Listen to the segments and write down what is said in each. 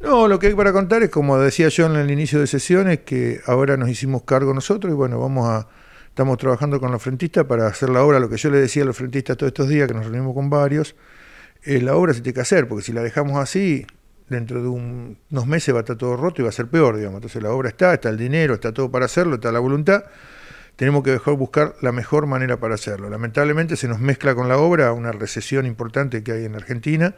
No, lo que hay para contar es, como decía yo en el inicio de sesiones, que ahora nos hicimos cargo nosotros y bueno, vamos a, estamos trabajando con los frentistas para hacer la obra, lo que yo le decía a los frentistas todos estos días, que nos reunimos con varios, la obra se tiene que hacer, porque si la dejamos así, dentro de unos meses va a estar todo roto y va a ser peor, digamos. Entonces la obra está, está el dinero, está todo para hacerlo, está la voluntad. Tenemos que dejar buscar la mejor manera para hacerlo. Lamentablemente se nos mezcla con la obra una recesión importante que hay en Argentina,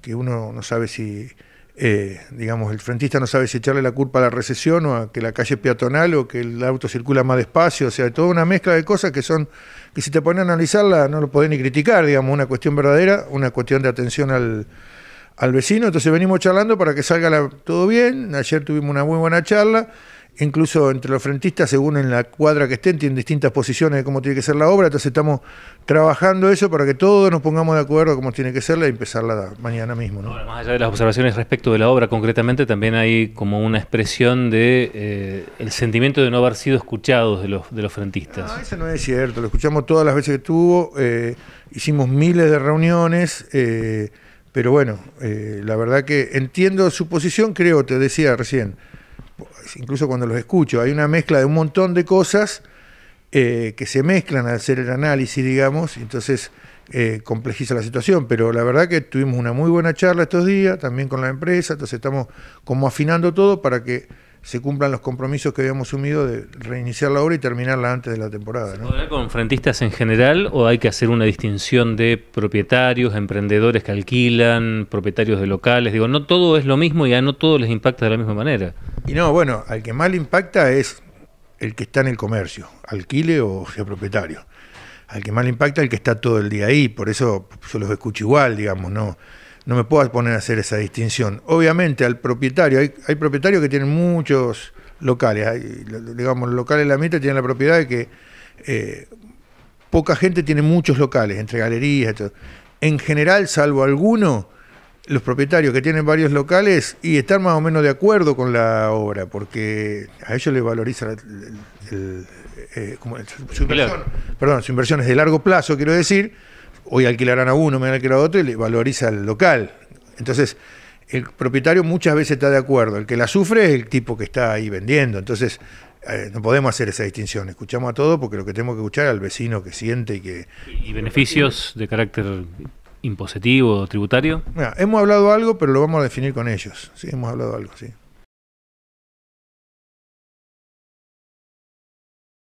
que uno no sabe si eh, digamos, el frentista no sabe si echarle la culpa a la recesión o a que la calle es peatonal o que el auto circula más despacio, o sea, toda una mezcla de cosas que son, que si te ponen a analizarla no lo podés ni criticar, digamos, una cuestión verdadera, una cuestión de atención al, al vecino, entonces venimos charlando para que salga todo bien, ayer tuvimos una muy buena charla, incluso entre los frentistas, según en la cuadra que estén, tienen distintas posiciones de cómo tiene que ser la obra, entonces estamos trabajando eso para que todos nos pongamos de acuerdo cómo tiene que serla y empezarla mañana mismo. ¿no? más allá de las observaciones respecto de la obra concretamente, también hay como una expresión de eh, el sentimiento de no haber sido escuchados de los, de los frentistas. No, eso no es cierto, lo escuchamos todas las veces que estuvo, eh, hicimos miles de reuniones. Eh, pero bueno, la verdad que entiendo su posición, creo, te decía recién, incluso cuando los escucho, hay una mezcla de un montón de cosas eh, que se mezclan al hacer el análisis, digamos, entonces eh, complejiza la situación, pero la verdad que tuvimos una muy buena charla estos días, también con la empresa, entonces estamos como afinando todo para que se cumplan los compromisos que habíamos asumido de reiniciar la obra y terminarla antes de la temporada. ¿no? con frentistas en general o hay que hacer una distinción de propietarios, emprendedores que alquilan, propietarios de locales? Digo, no todo es lo mismo y a no todo les impacta de la misma manera. Y no, bueno, al que más le impacta es el que está en el comercio, alquile o sea propietario. Al que más le impacta el que está todo el día ahí, por eso yo los escucho igual, digamos, no no me puedo poner a hacer esa distinción. Obviamente al propietario, hay, propietarios que tienen muchos locales, hay, digamos, los locales de la mitad tienen la propiedad de que eh, poca gente tiene muchos locales, entre galerías, todo. en general, salvo algunos, los propietarios que tienen varios locales y están más o menos de acuerdo con la obra, porque a ellos les valoriza eh, su inversión, perdón, su inversión es de largo plazo, quiero decir, hoy alquilarán a uno, me van a alquilar a otro y le valoriza el local. Entonces, el propietario muchas veces está de acuerdo. El que la sufre es el tipo que está ahí vendiendo. Entonces, eh, no podemos hacer esa distinción. Escuchamos a todo porque lo que tenemos que escuchar es al vecino que siente y que... ¿Y beneficios de carácter impositivo, tributario? hemos hablado algo, pero lo vamos a definir con ellos. Sí, hemos hablado algo, sí.